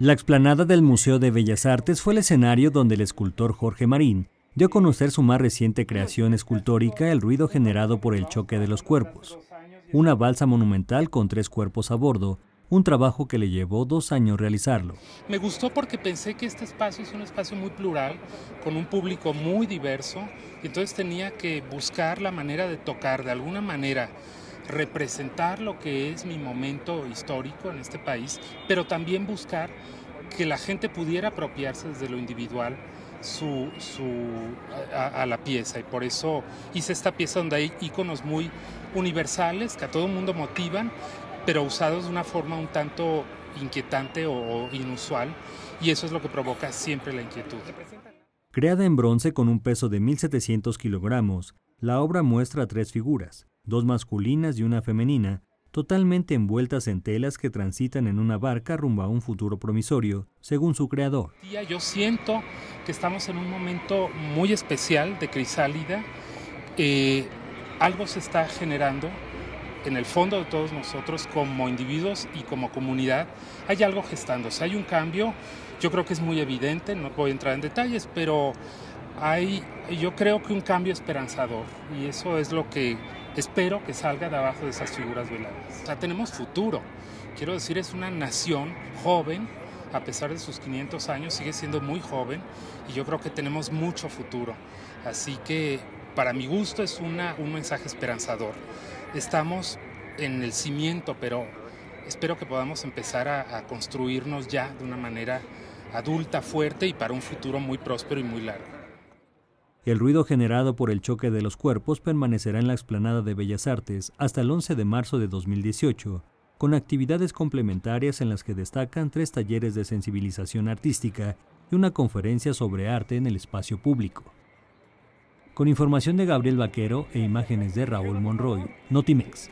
La explanada del Museo de Bellas Artes fue el escenario donde el escultor Jorge Marín dio a conocer su más reciente creación escultórica, el ruido generado por el choque de los cuerpos. Una balsa monumental con tres cuerpos a bordo, un trabajo que le llevó dos años realizarlo. Me gustó porque pensé que este espacio es un espacio muy plural, con un público muy diverso, y entonces tenía que buscar la manera de tocar de alguna manera representar lo que es mi momento histórico en este país, pero también buscar que la gente pudiera apropiarse desde lo individual su, a, la pieza y por eso hice esta pieza donde hay iconos muy universales que a todo el mundo motivan, pero usados de una forma un tanto inquietante o inusual y eso es lo que provoca siempre la inquietud. Creada en bronce con un peso de 1.700 kilogramos, la obra muestra tres figuras, dos masculinas y una femenina, totalmente envueltas en telas que transitan en una barca rumbo a un futuro promisorio, según su creador. Yo siento que estamos en un momento muy especial de crisálida. Eh, algo se está generando en el fondo de todos nosotros como individuos y como comunidad. Hay algo gestándose, hay un cambio. Yo creo que es muy evidente, no voy a entrar en detalles, pero hay, yo creo que un cambio esperanzador y eso es lo que espero que salga de abajo de esas figuras veladas. O sea, tenemos futuro. Quiero decir, es una nación joven, a pesar de sus 500 años, sigue siendo muy joven y yo creo que tenemos mucho futuro. Así que para mi gusto es un mensaje esperanzador. Estamos en el cimiento, pero espero que podamos empezar a construirnos ya de una manera adulta, fuerte y para un futuro muy próspero y muy largo. El ruido generado por el choque de los cuerpos permanecerá en la explanada de Bellas Artes hasta el 11 de marzo de 2018, con actividades complementarias en las que destacan tres talleres de sensibilización artística y una conferencia sobre arte en el espacio público. Con información de Gabriel Vaquero e imágenes de Raúl Monroy, Notimex.